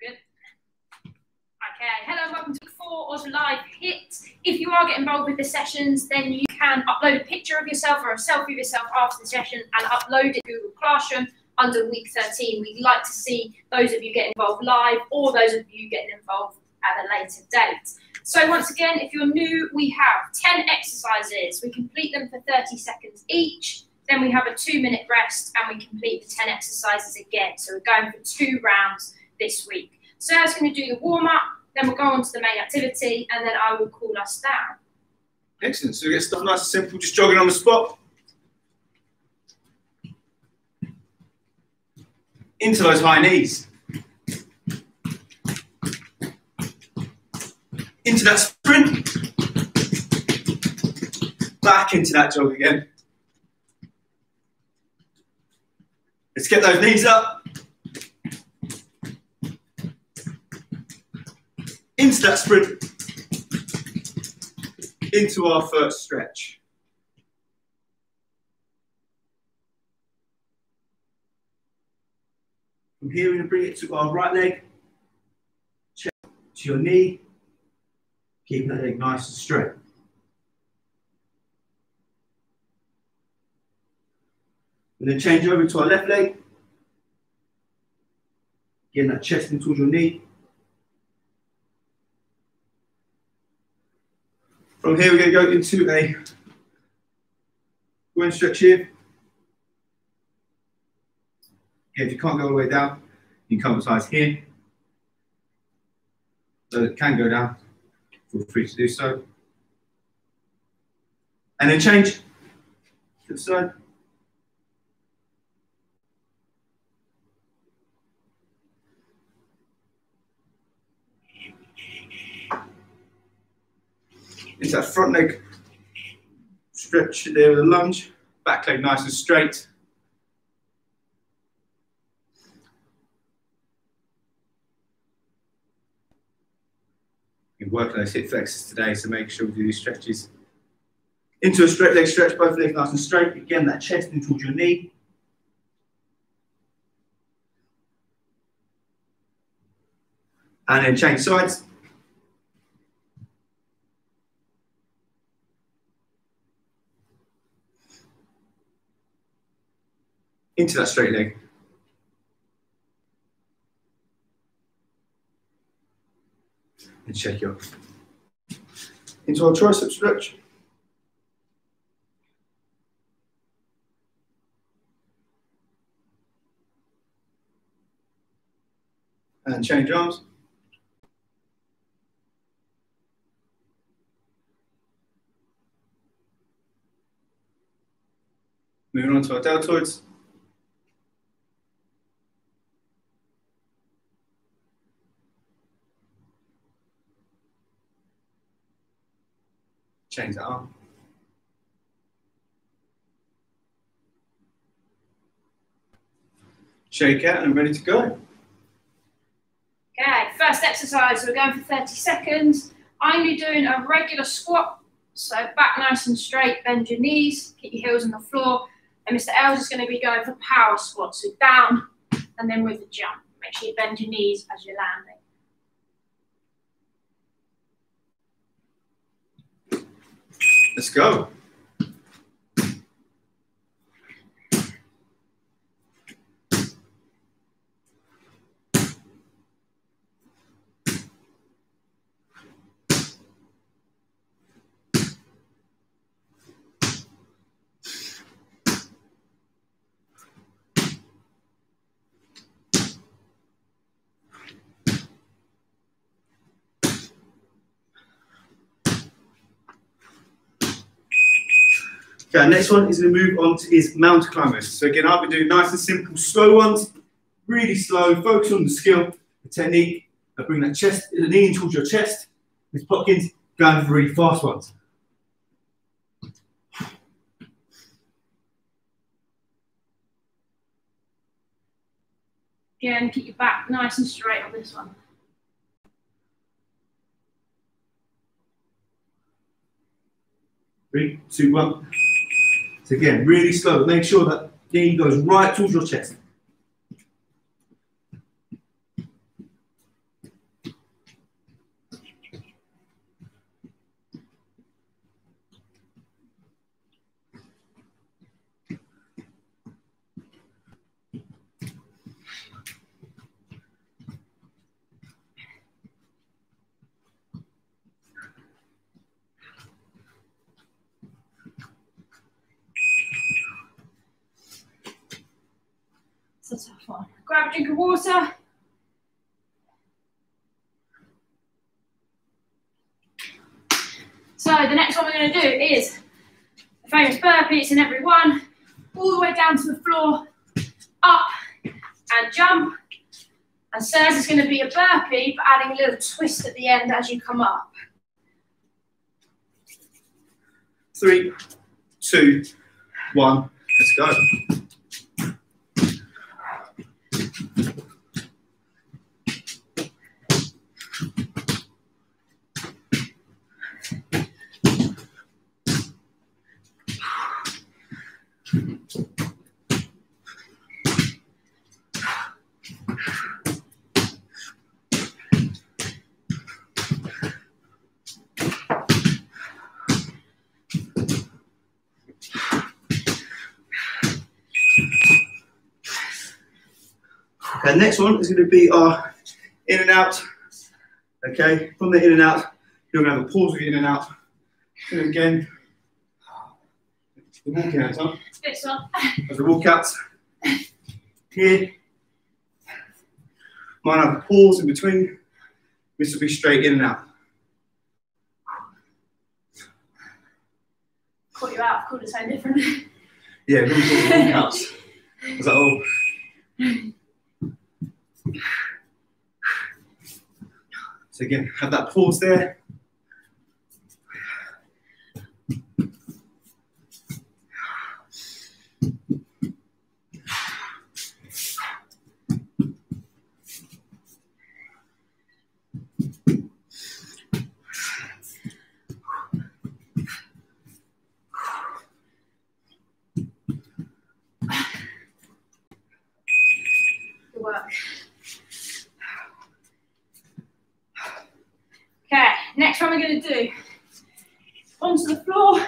Good? Okay, hello, welcome to four of Live Hit. If you are getting involved with the sessions, then you can upload a picture of yourself or a selfie of yourself after the session and upload it to Google Classroom under week 13. We'd like to see those of you getting involved live or those of you getting involved at a later date. So once again, if you're new, we have 10 exercises. We complete them for 30 seconds each. Then we have a two minute rest and we complete the 10 exercises again. So we're going for two rounds this week. So I Sarah's going to do the warm up, then we'll go on to the main activity, and then I will call us down. Excellent. So we get stuff nice and simple, just jogging on the spot. Into those high knees. Into that sprint. Back into that jog again. Let's get those knees up. Into that sprint. Into our first stretch. From here, we're going to bring it to our right leg, check to your knee, keeping that leg nice and straight. And then change over to our left leg. Getting that chest in towards your knee. From here, we're going to go into a groin stretch here. if you can't go all the way down, you can come as here. So it can go down. Feel free to do so. And then change to the side. It's that front leg stretch there with a lunge, back leg nice and straight. Been working those hip flexors today, so make sure we do these stretches. Into a straight leg stretch, both legs nice and straight. Again, that chest in towards your knee. And then change sides. Into that straight leg. And check your into our tricep stretch. And change arms. Moving on to our deltoids. Change that arm. Shake it and ready to go. Okay, first exercise, we're going for 30 seconds. I'm going to be doing a regular squat. So back nice and straight, bend your knees, keep your heels on the floor. And Mr. Els is going to be going for power squats. So down and then with a jump. Make sure you bend your knees as you're landing. Let's go. Okay, next one is going to move on to is mountain climbers. So again, I'll be doing nice and simple, slow ones, really slow, focus on the skill, the technique, bring that chest, the knee towards your chest, Miss Popkins, going for really fast ones. Again, keep your back nice and straight on this one. Three, two, one. So again, really slow. Make sure that knee goes right towards your chest. A tough one. Grab a drink of water. So the next one we're going to do is the famous burpees in every one, all the way down to the floor, up and jump. And Sirs is going to be a burpee, but adding a little twist at the end as you come up. Three, two, one. Let's go. Okay, next one is going to be our in and out. Okay, from the in and out, you're going to have a pause with in and out. And again, the out, huh? This one. As the walk out, here, might have a pause in between. This will be straight in and out. Caught you out, called it something different. Yeah, really cool walk outs. Is that all? So again, have that pause there. Good work. Okay, next one we're going to do. Onto the floor,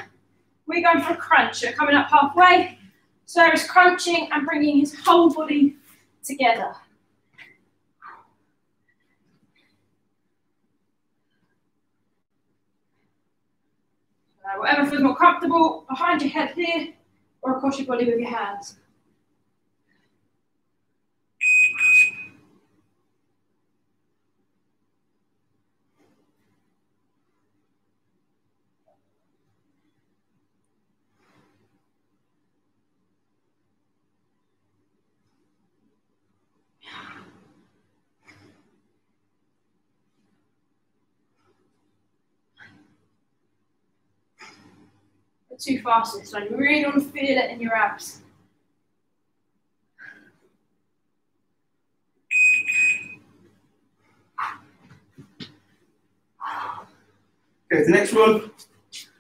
we're going coming up halfway. So he's crunching and bringing his whole body together. So whatever feels more comfortable, behind your head here, or across your body with your hands. Too fast one. You really want to feel it in your abs. Okay, the next one,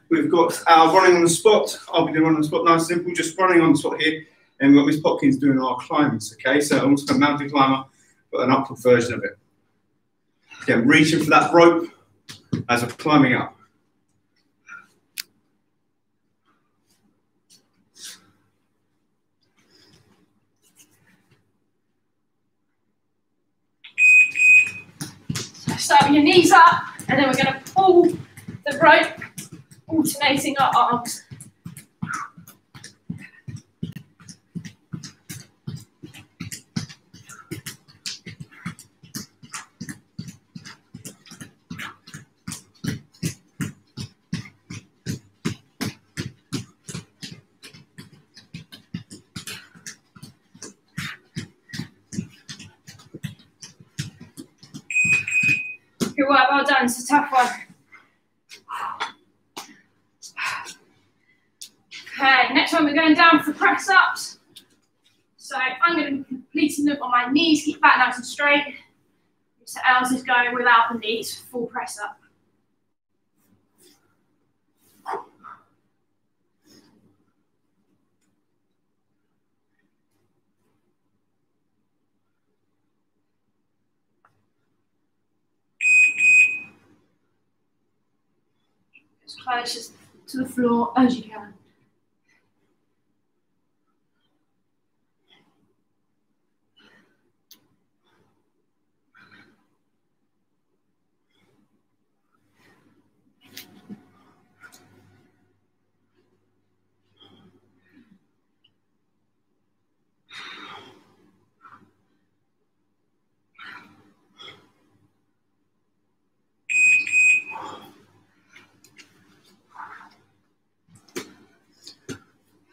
we've got our running on the spot. I'll be doing running on the spot, nice and simple, just running on the spot here. And we've got Miss Popkins doing our climbs, okay? So I'm also a mountain climber, but an upward version of it. Again, reaching for that rope as we're climbing up. So your knees up, and then we're going to pull the rope, alternating our arms. Good work, well done. It's a tough one. Okay, next one we're going down for press ups. So I'm going to be completing them on my knees, keep back nice and straight. So Els is going without the knees, full press up. As close to the floor as you can.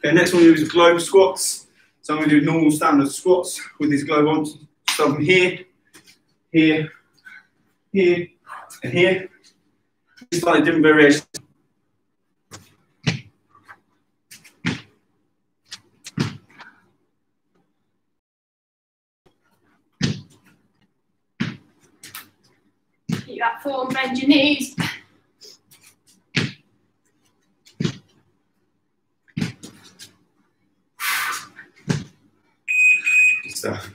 Okay, next one is globe squats. So I'm going to do normal standard squats with these globe arms. So from here, here, here, and here. Just Slightly different variations. Keep that form, bend your knees. Good stuff.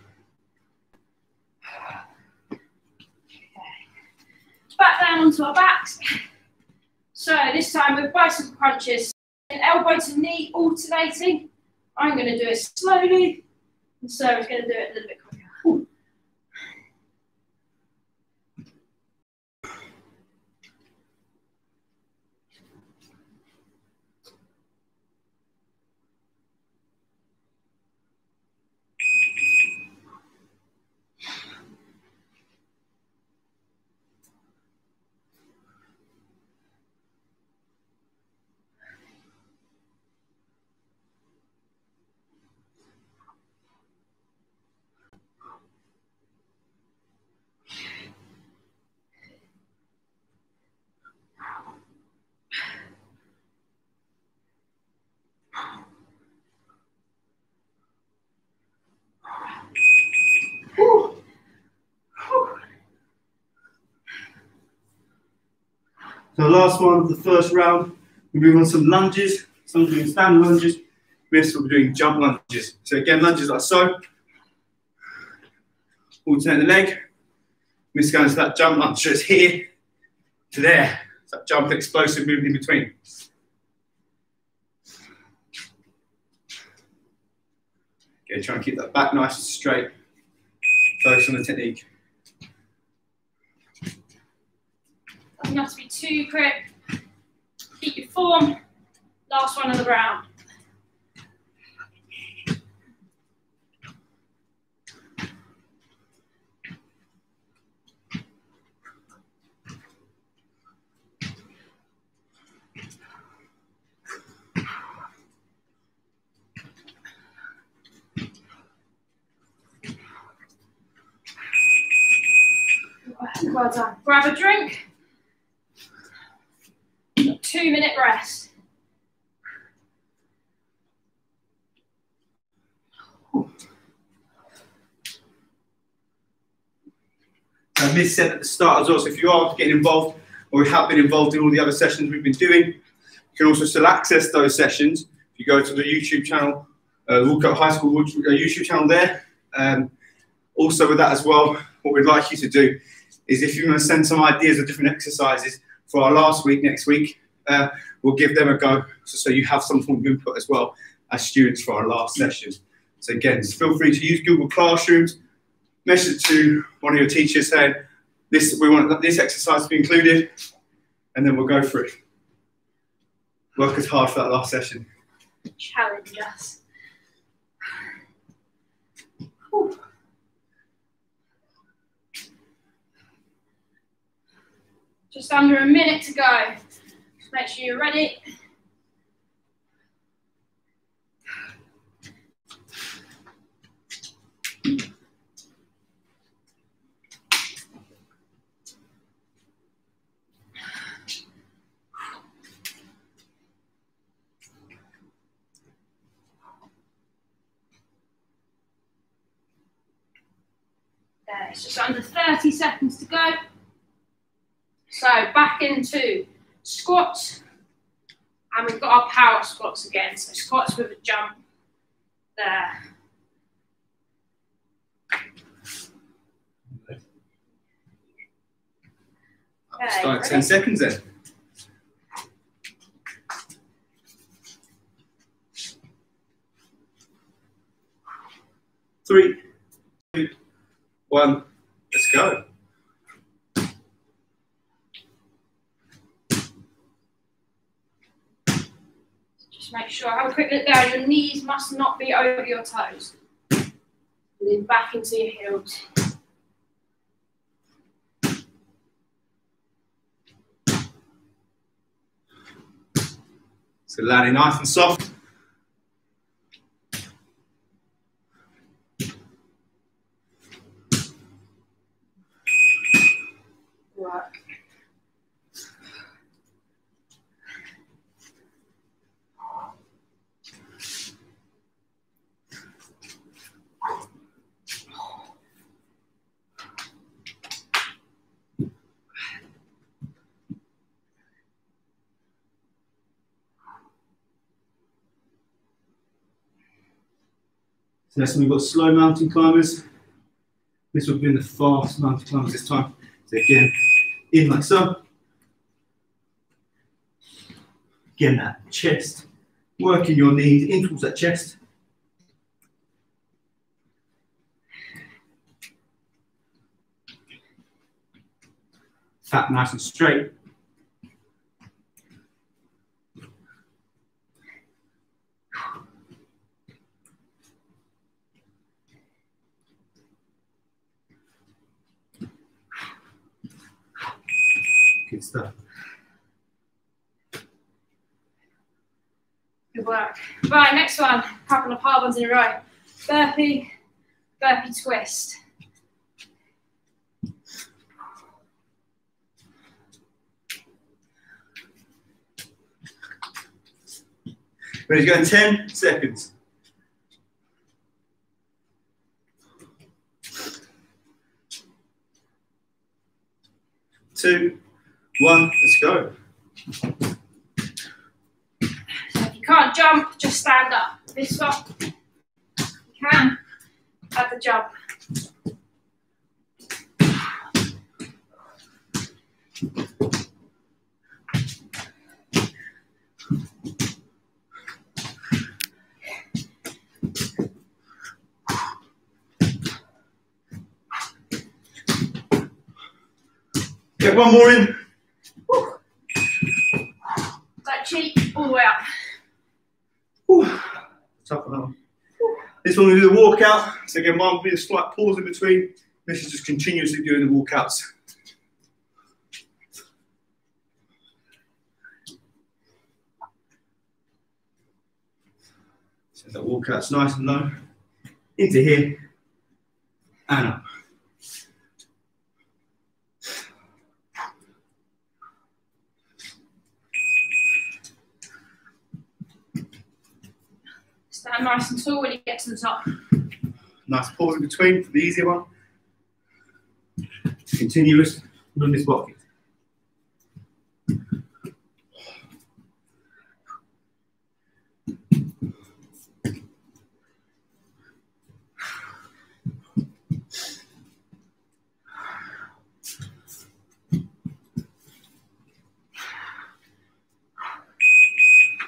Back down onto our backs. So this bicycle crunches, elbow to knee alternating. I'm going to do it slowly, and Sarah's going to do it a little bit quicker. So the last one of the first round, we move on some lunges. Some doing standard lunges. This will be doing jump lunges. So again, lunges like so. Alternate the leg. Miss going to that jump lunge. So it's here to there. It's that jump explosive movement in between. Okay, try and keep that back nice and straight. Focus on the technique. Doesn't have to be too quick. Keep your form. Last one of the round. Well done. Grab a drink. Two minute rest. I missed said at the start as well. So if you are getting involved or have been involved in all the other sessions we've been doing, you can also still access those sessions. If you go to the YouTube channel, uh, Woodcote High School uh, YouTube channel there. Um, also with that as well, what we'd like you to do is if you want to send some ideas of different exercises for our last week, next week, uh, we'll give them a go so, so you have some form of input as well as students for our last session. So again, feel free to use Google Classrooms, message to one of your teachers saying, this, we want this exercise to be included, and then we'll go through it. Work as hard for that last session. Challenge us. Whew. Just under a minute to go. Make sure you're ready. It's just under 30 seconds to go. So back into squats. And we've got our power squats again. So squats with a jump there. Okay, Start ready? 10 seconds then. Three, two, one, let's go. Make sure, have a quick look down. Your knees must not be over your toes. And then back into your heels. So landing nice and soft. work. So next one we've got slow mountain climbers. This will be in the fast mountain climbers this time. So again, in like so. Again, that chest, working your knees in towards that chest. Fat nice and straight. Good stuff. Good work. Right, next one. Couple of hard ones in a row. Burpee, burpee twist. Ready to go in 10 seconds. Two, one, let's go. So if you can't jump, just stand up. This one, you can. Add the jump. Get one more in. All the way up. Tough one. This one we do the walkout. So again, one will be a slight pause in between. This is just continuously doing the walkouts. So that walkout's nice and low. Into here. And up. Stand nice and tall when you get to the top. Nice pause in between for the easier one. Continuous on this.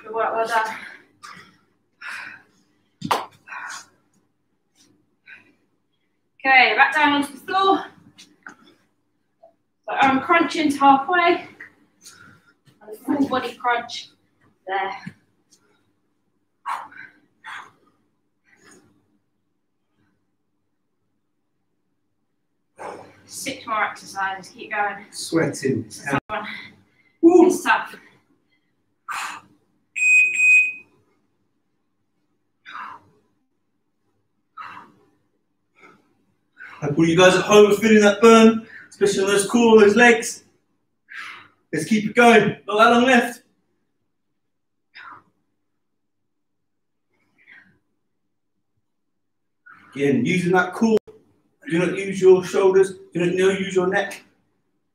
Good work, well done. Okay, back down onto the floor. So arm crunch into halfway. And a full body crunch there. Six more exercises, keep going. Sweating. It's a tough tough. Hope all you guys at home are feeling that burn, especially on those core, those legs. Let's keep it going. Not that long left. Again, using that core. Do not use your shoulders. Do not use your neck.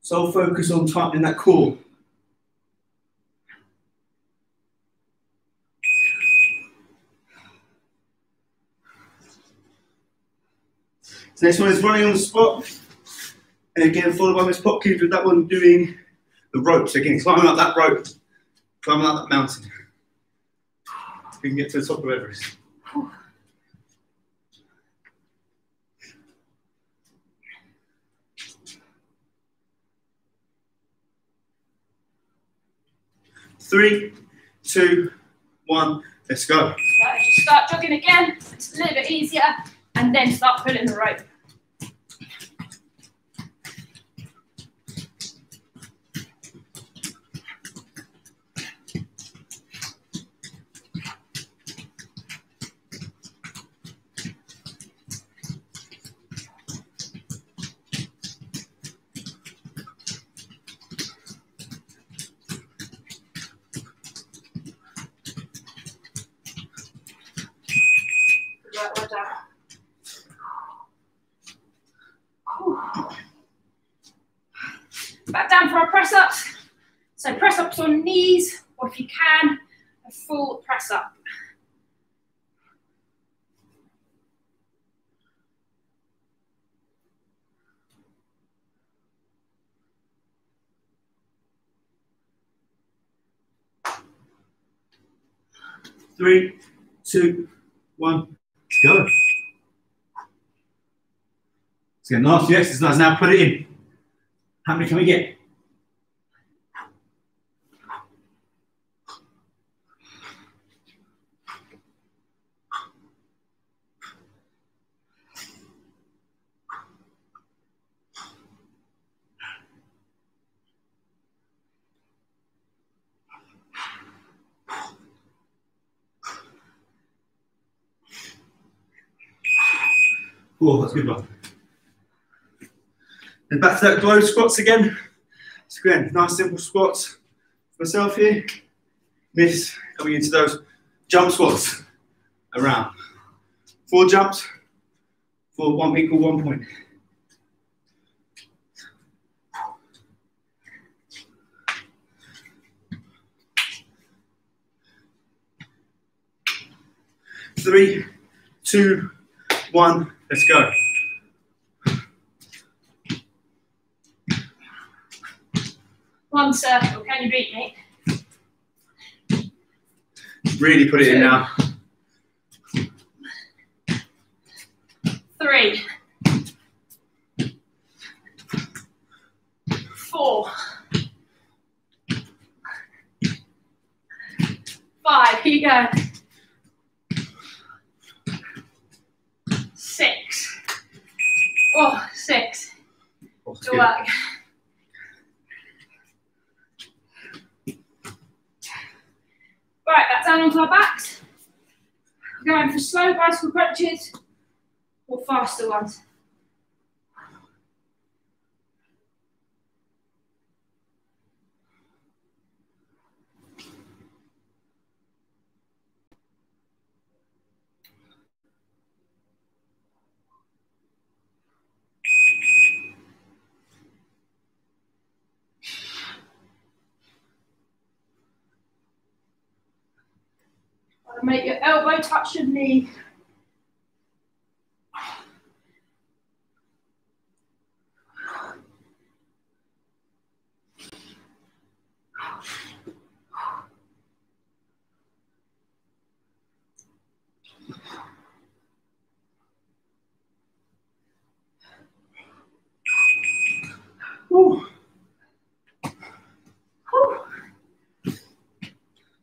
So focus on tightening that core. So next one is running on the spot. And again, followed by Miss Popkins with that one doing the ropes. Again, climbing up that rope, climbing up that mountain. We can get to the top of Everest. Three, two, one, let's go. Right, just start jogging again. It's a little bit easier, and then start pulling the rope. Back down for our press ups. So press ups on knees, or if you can, a full press up. Three, two, one, go. So a nasty exercise. Now put it in. How many can we get? Oh, that's a good one. And back to that glow squats again. So again, nice simple squats. Myself here. Miss coming into those jump squats around. Four jumps for one equal one point. Three, two, one, let's go. One circle. Can you beat me? Really put it in now. Three. Four. Five. Here you go. Six. Oh, six. Work. Right, back down onto our backs. We're going for slow bicycle crunches or faster ones. Make your elbow touch your knee.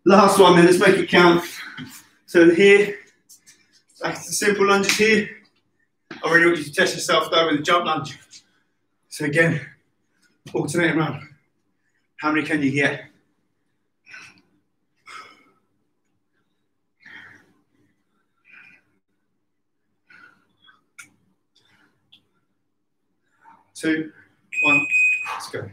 Last one then, let's make it count. So here, back to the simple lunges here. I really want you to test yourself though with a jump lunge. So again, alternate around. How many can you get? Two, one, let's go.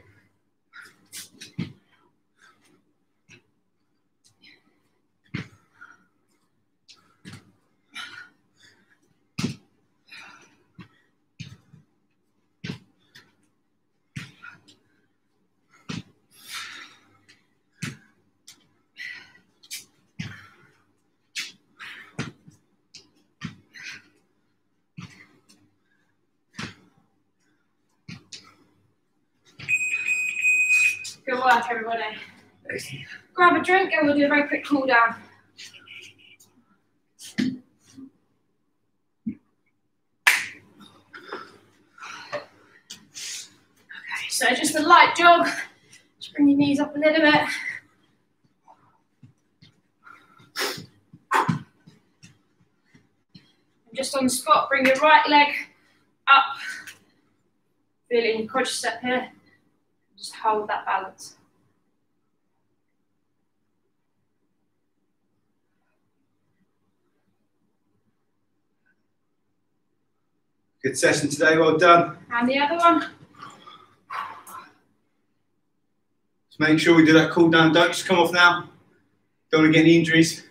Good work, everybody. Grab a drink and we'll do a very quick cool down. Okay, so just a light jog. Just bring your knees up a little bit. And just on the spot, bring your right leg up. Feeling your quadricep here. Just hold that balance. Good session today, well done. And the other one. Just make sure we do that cool down. Don't just come off now. Don't want to get any injuries.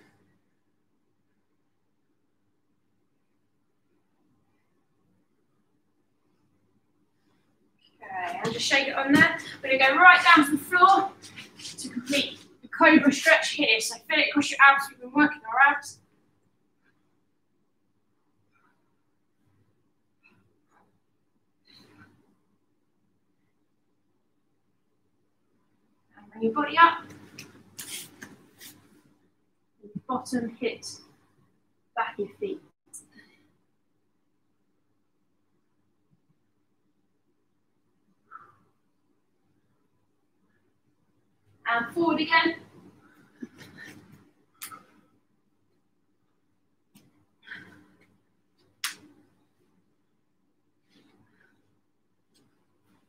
Okay, and just shake it on there. We're going to go right down to the floor to complete the cobra stretch here. So feel it across your abs. We've been working our abs. And bring your body up. Bottom hit back of your feet. And forward again.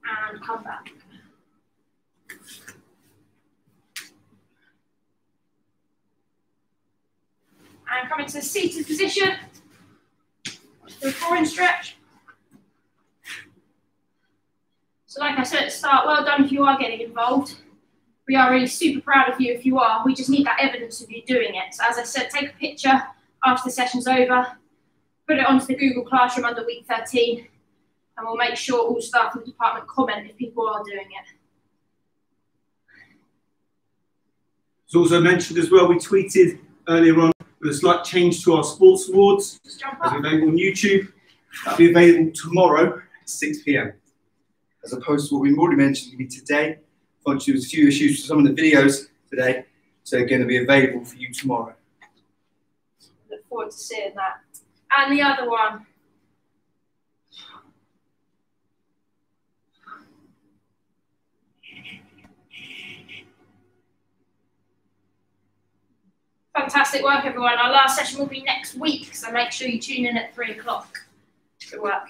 And come back. And come into the seated position. Do a stretch. So like I said at the start, well done if you are getting involved we are really super proud of you if you are. We just need that evidence of you doing it. So as I said, take a picture after the session's over, put it onto the Google Classroom under week 13, and we'll make sure all staff in the department comment if people are doing it. It's also mentioned as well, we tweeted earlier on with a slight change to our sports awards. Just jump As available on YouTube. That'll be available tomorrow at 6 pm. As opposed to what we've already mentioned to be today. Unfortunately, there's a few issues with some of the videos today, so they're going to be available for you tomorrow. Look forward to seeing that. And the other one. Fantastic work, everyone. Our last session will be next week, so make sure you tune in at three o'clock. Good work.